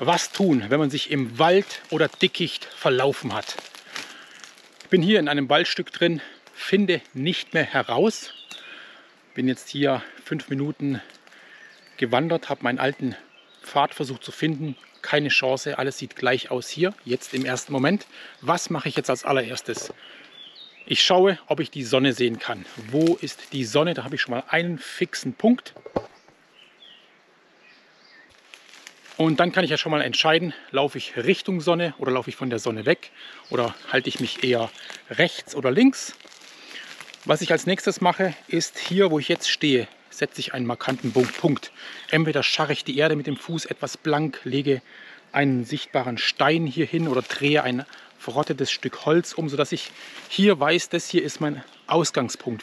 Was tun, wenn man sich im Wald oder Dickicht verlaufen hat? Ich bin hier in einem Waldstück drin, finde nicht mehr heraus. Bin jetzt hier fünf Minuten gewandert, habe meinen alten Pfad versucht zu finden. Keine Chance, alles sieht gleich aus hier, jetzt im ersten Moment. Was mache ich jetzt als allererstes? Ich schaue, ob ich die Sonne sehen kann. Wo ist die Sonne? Da habe ich schon mal einen fixen Punkt. Und dann kann ich ja schon mal entscheiden, laufe ich Richtung Sonne oder laufe ich von der Sonne weg oder halte ich mich eher rechts oder links. Was ich als nächstes mache, ist hier, wo ich jetzt stehe, setze ich einen markanten Punkt. Entweder scharre ich die Erde mit dem Fuß etwas blank, lege einen sichtbaren Stein hier hin oder drehe ein verrottetes Stück Holz um, sodass ich hier weiß, das hier ist mein Ausgangspunkt.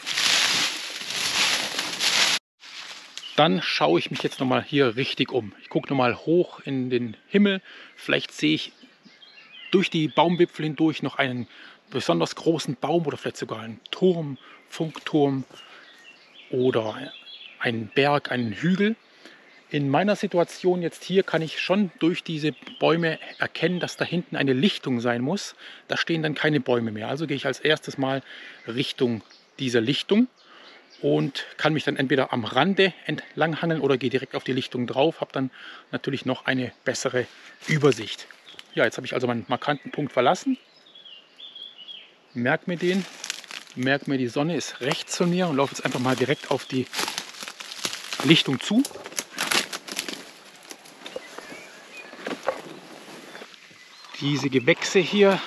Dann schaue ich mich jetzt nochmal hier richtig um. Ich gucke nochmal hoch in den Himmel. Vielleicht sehe ich durch die Baumwipfel hindurch noch einen besonders großen Baum oder vielleicht sogar einen Turm, Funkturm oder einen Berg, einen Hügel. In meiner Situation jetzt hier kann ich schon durch diese Bäume erkennen, dass da hinten eine Lichtung sein muss. Da stehen dann keine Bäume mehr. Also gehe ich als erstes mal Richtung dieser Lichtung und kann mich dann entweder am Rande entlanghangeln oder gehe direkt auf die Lichtung drauf, habe dann natürlich noch eine bessere Übersicht. Ja, jetzt habe ich also meinen markanten Punkt verlassen. Merk mir den, merk mir die Sonne ist rechts von mir und laufe jetzt einfach mal direkt auf die Lichtung zu. Diese Gewächse hier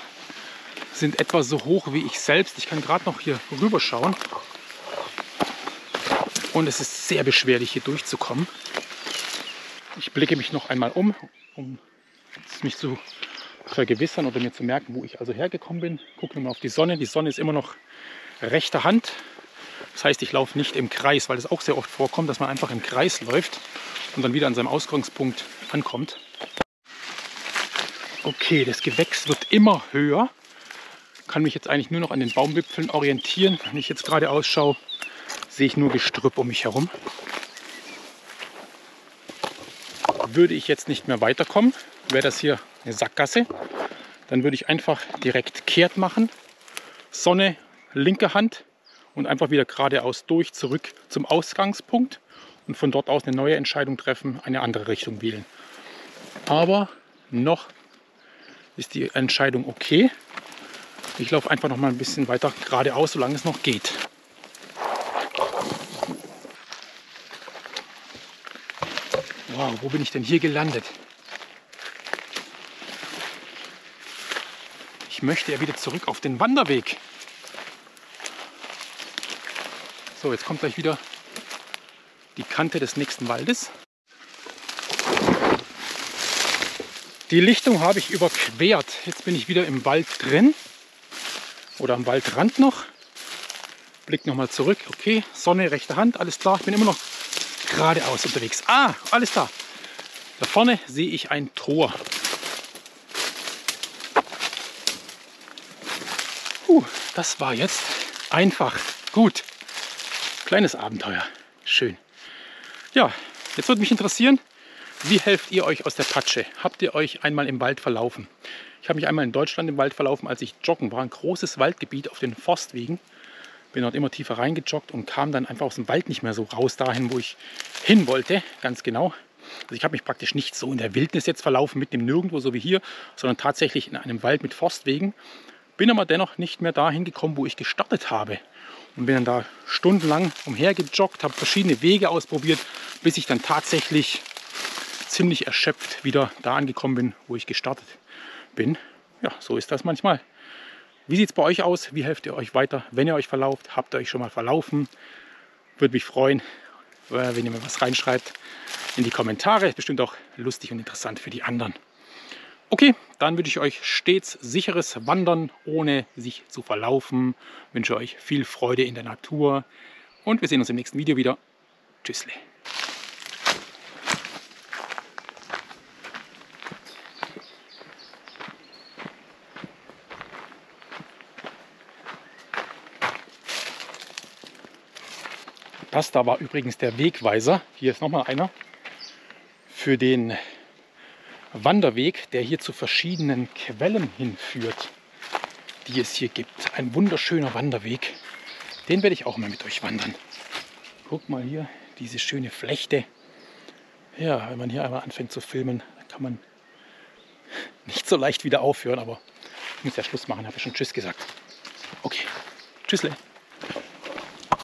sind etwa so hoch wie ich selbst. Ich kann gerade noch hier rüber schauen. Und es ist sehr beschwerlich hier durchzukommen. Ich blicke mich noch einmal um, um mich zu vergewissern oder mir zu merken, wo ich also hergekommen bin. Gucke nochmal auf die Sonne. Die Sonne ist immer noch rechter Hand. Das heißt, ich laufe nicht im Kreis, weil es auch sehr oft vorkommt, dass man einfach im Kreis läuft und dann wieder an seinem Ausgangspunkt ankommt. Okay, das Gewächs wird immer höher. Kann mich jetzt eigentlich nur noch an den Baumwipfeln orientieren. Wenn ich jetzt gerade ausschaue, sehe ich nur Gestrüpp um mich herum. Würde ich jetzt nicht mehr weiterkommen, wäre das hier eine Sackgasse. Dann würde ich einfach direkt kehrt machen. Sonne, linke Hand und einfach wieder geradeaus durch zurück zum Ausgangspunkt und von dort aus eine neue Entscheidung treffen, eine andere Richtung wählen. Aber noch ist die Entscheidung okay. Ich laufe einfach noch mal ein bisschen weiter geradeaus, solange es noch geht. Wow, wo bin ich denn hier gelandet? Ich möchte ja wieder zurück auf den Wanderweg. So, jetzt kommt gleich wieder die Kante des nächsten Waldes. Die Lichtung habe ich überquert. Jetzt bin ich wieder im Wald drin oder am Waldrand noch. Blick nochmal zurück. Okay, Sonne, rechte Hand, alles klar. Ich bin immer noch geradeaus unterwegs. Ah, alles klar. Da vorne sehe ich ein Tor. Uh, das war jetzt einfach. Gut. Kleines Abenteuer. Schön. Ja, jetzt würde mich interessieren, wie helft ihr euch aus der Patsche? Habt ihr euch einmal im Wald verlaufen? Ich habe mich einmal in Deutschland im Wald verlaufen, als ich joggen war. Ein großes Waldgebiet auf den Forstwegen bin dort immer tiefer reingejoggt und kam dann einfach aus dem Wald nicht mehr so raus dahin, wo ich hin wollte, ganz genau. Also ich habe mich praktisch nicht so in der Wildnis jetzt verlaufen, mit dem Nirgendwo, so wie hier, sondern tatsächlich in einem Wald mit Forstwegen. Bin aber dennoch nicht mehr dahin gekommen, wo ich gestartet habe. Und bin dann da stundenlang umhergejoggt, habe verschiedene Wege ausprobiert, bis ich dann tatsächlich ziemlich erschöpft wieder da angekommen bin, wo ich gestartet bin. Ja, so ist das manchmal. Wie sieht es bei euch aus? Wie helft ihr euch weiter, wenn ihr euch verlauft? Habt ihr euch schon mal verlaufen? Würde mich freuen, äh, wenn ihr mir was reinschreibt in die Kommentare. Bestimmt auch lustig und interessant für die anderen. Okay, dann wünsche ich euch stets sicheres Wandern, ohne sich zu verlaufen. Wünsche euch viel Freude in der Natur und wir sehen uns im nächsten Video wieder. Tschüssle. Das da war übrigens der Wegweiser. Hier ist nochmal einer für den Wanderweg, der hier zu verschiedenen Quellen hinführt, die es hier gibt. Ein wunderschöner Wanderweg. Den werde ich auch mal mit euch wandern. Guck mal hier, diese schöne Flechte. Ja, wenn man hier einmal anfängt zu filmen, kann man nicht so leicht wieder aufhören, aber ich muss ja Schluss machen, habe ja schon Tschüss gesagt. Okay, Tschüssle.